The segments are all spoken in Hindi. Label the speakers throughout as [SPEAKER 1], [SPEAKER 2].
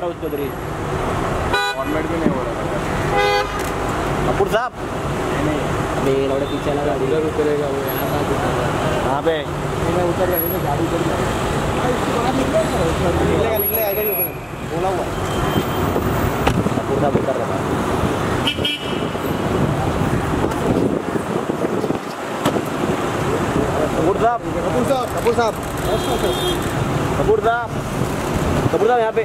[SPEAKER 1] रहा हूँ उसको ही।
[SPEAKER 2] फॉर्मेट भी नहीं हो रहा
[SPEAKER 1] कपूर साहब? अबे लौड़े पीछे लगा
[SPEAKER 2] इधर उतरेगा वो यहाँ
[SPEAKER 1] कहाँ पे?
[SPEAKER 2] मैं उतर तो गाड़ी उतर निकलेगा निकलेगा बोला हुआ
[SPEAKER 1] कपूर साहब उतर रहा कपूर साहब?
[SPEAKER 2] कपूर साहब कपूर साहब।
[SPEAKER 1] कपूर साहब कपूर साहब यहाँ पे।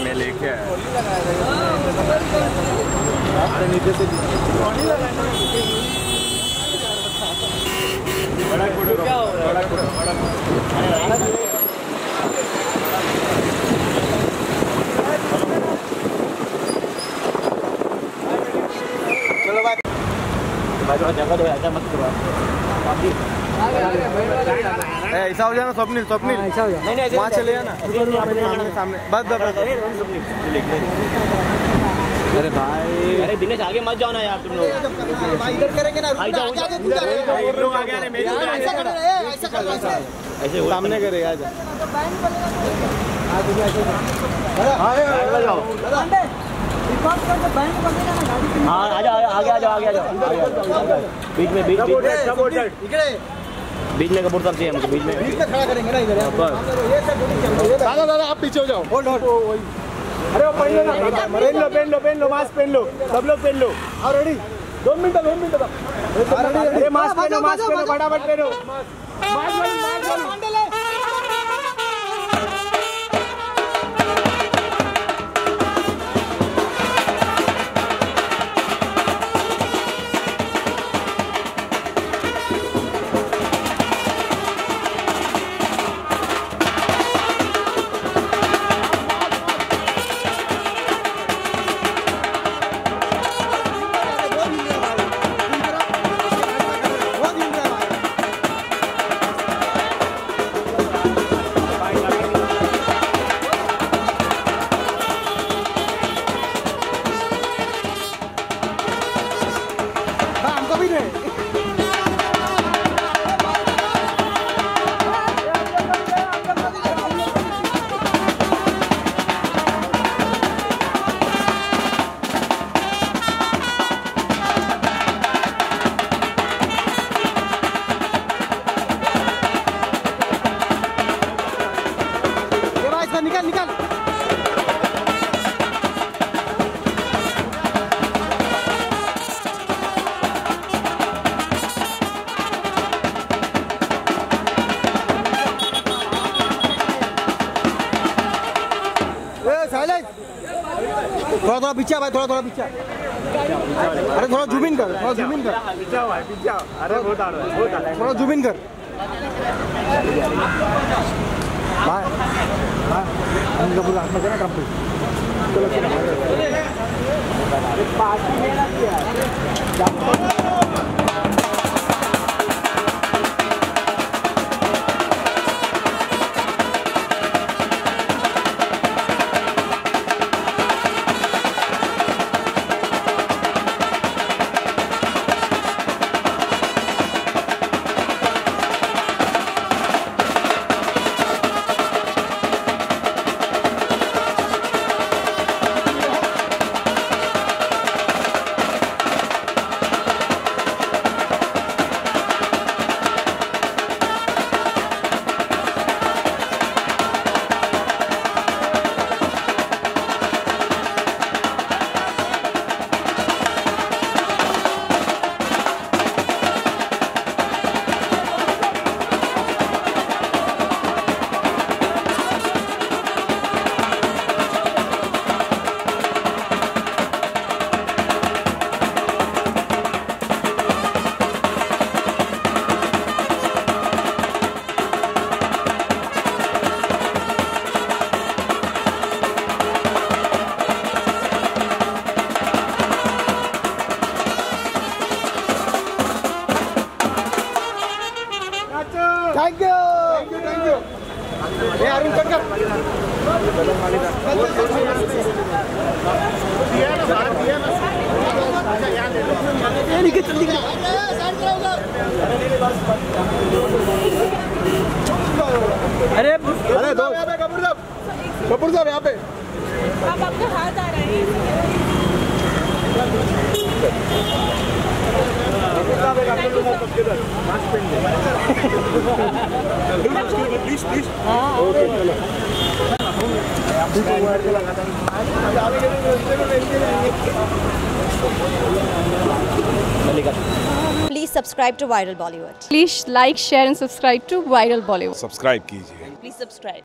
[SPEAKER 2] मैं लेके आया नीचे से बड़ा बड़ा बड़ा
[SPEAKER 1] थोड़ा जगह दो ऐसा मत करो
[SPEAKER 2] ऐसा हो जाना स्वप्निल स्वप्निल
[SPEAKER 1] ऐसा हो जाए
[SPEAKER 2] वहाँ चले जाना। सामने। बस अरे भाई।
[SPEAKER 1] अरे दिनेश आगे मत जाओ ना यार तुम लोग।
[SPEAKER 2] इधर करेंगे ना
[SPEAKER 1] ऐसे
[SPEAKER 2] सामने करे आ जा
[SPEAKER 1] आगे जाओ हाँ आ जाओ आगे आ जाओ आगे आ जाओ आगे आ जाओ। बीच में बीच बीच बीच में कपूर साहब चाहिए हमको बीच में।
[SPEAKER 2] खड़ा करेंगे ना इधर। दादा दादा आप पीछे हो जाओ। होल्ड होल्ड अरे वो पहन लो ना पहन लो पहन लो पहन लो मास्क पहन लो। सब लोग पहन लो। और रेडी दो मिनट दो मिनट अरे मास्क पहनो मास्क पहनो फटाफट पहनो। मास्क। थोड़ा पीछे भाई थोड़ा थोड़ा पीछे अरे थोड़ा जुबिन कर थोड़ा जुबिन कर।
[SPEAKER 3] अरे
[SPEAKER 2] थोड़ा जुमिन कर। भाई भाई हम लोग हाथ में thank you thank you thank you A Arun cut कर
[SPEAKER 1] अरे
[SPEAKER 2] अरे दो। कपूर साहब। कपूर साहब यहाँ पे।
[SPEAKER 4] अब आपको हाथ आ रहा है।
[SPEAKER 2] Please
[SPEAKER 5] subscribe to viral Bollywood
[SPEAKER 6] please like share and subscribe to viral Bollywood
[SPEAKER 7] subscribe कीजिए।
[SPEAKER 5] Please subscribe